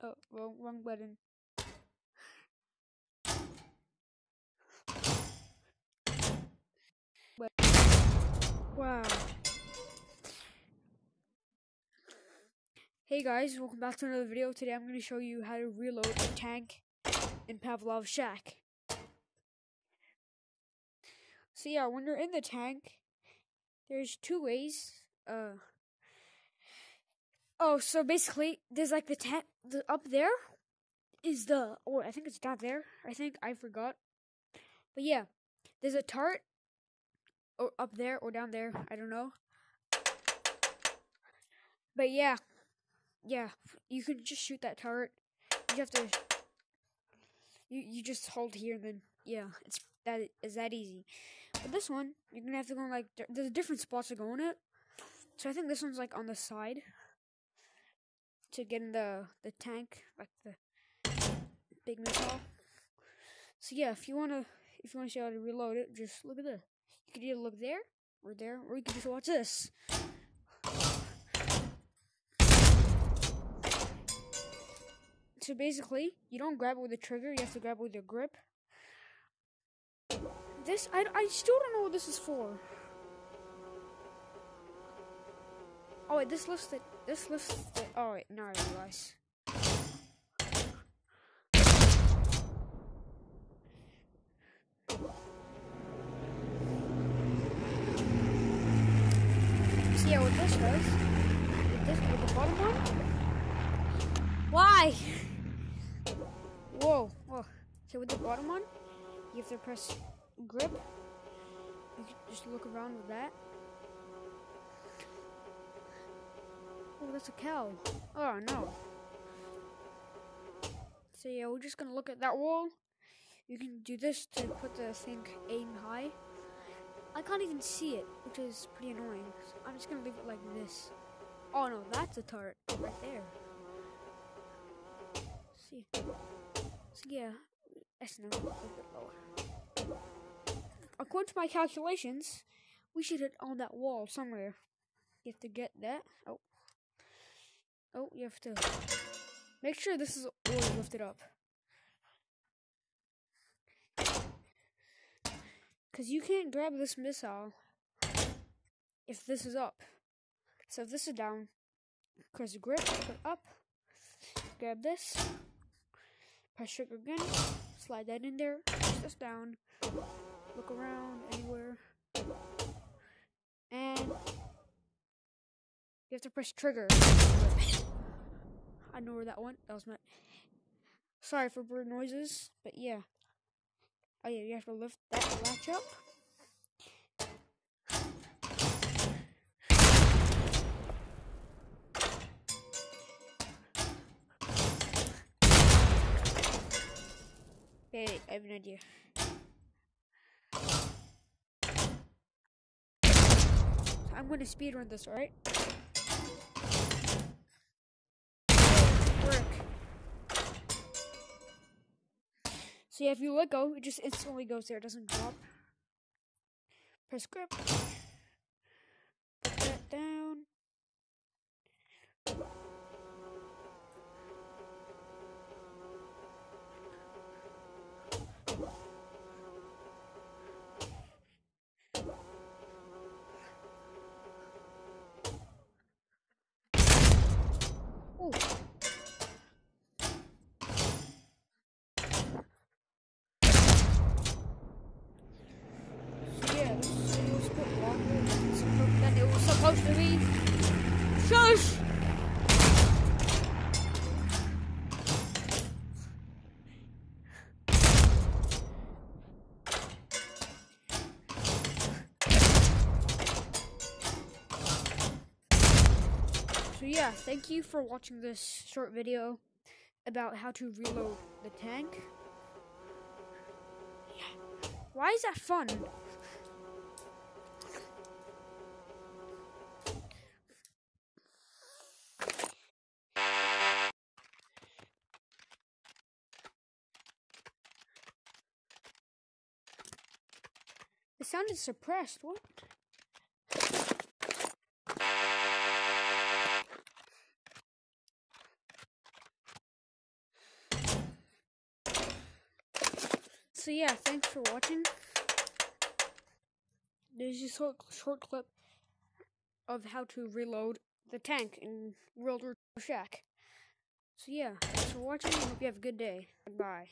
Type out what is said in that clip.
Oh, wrong, wrong button. Wow. Hey guys, welcome back to another video. Today I'm going to show you how to reload a tank in Pavlov's shack. So yeah, when you're in the tank, there's two ways. Uh, oh, so basically, there's like the tank the, up there is the, or I think it's down there. I think I forgot. But yeah, there's a turret or up there or down there. I don't know. But yeah, yeah, you can just shoot that turret. You have to, you you just hold here and then yeah, it's that is that easy. But this one, you're gonna have to go like there's different spots to go in it. So I think this one's like on the side to get in the the tank, like the big missile. So yeah, if you wanna if you wanna see how to reload it, just look at this. You can either look there or there, or you can just watch this. So basically, you don't grab it with the trigger, you have to grab it with your grip. This, I, I still don't know what this is for. Oh wait, this lifts it. This lifts it. Oh wait, I realize. See how this goes? This, with the bottom one. Why? Whoa, whoa. So with the bottom one, you have to press grip. You can just look around with that. Oh, that's a cow. Oh, no. So yeah, we're just gonna look at that wall. You can do this to put the thing aim high. I can't even see it, which is pretty annoying. So I'm just gonna leave it like this. Oh no, that's a turret right there. See. So yeah, that's a little bit lower. According to my calculations, we should hit on that wall somewhere. You have to get that. Oh. Oh, you have to make sure this is always lifted up. Because you can't grab this missile if this is up. So if this is down, press grip, put up, grab this, press trigger again, slide that in there, push this down, look around anywhere, and you have to press trigger. I know where that went. That was my. Sorry for bird noises, but yeah. Oh yeah, you have to lift that latch up. Okay, I have an idea. I'm gonna speedrun this, alright? So yeah, if you let go, it just instantly goes there. It doesn't drop. Press grip. Put that down. Ooh. So yeah, this video was a bit longer than it was supposed to be. Shush! So yeah, thank you for watching this short video about how to reload the tank. Yeah. Why is that fun? It sounded suppressed. What? So yeah, thanks for watching. This is short, short clip of how to reload the tank in World War Shack. So yeah, thanks for watching. Hope you have a good day. Bye.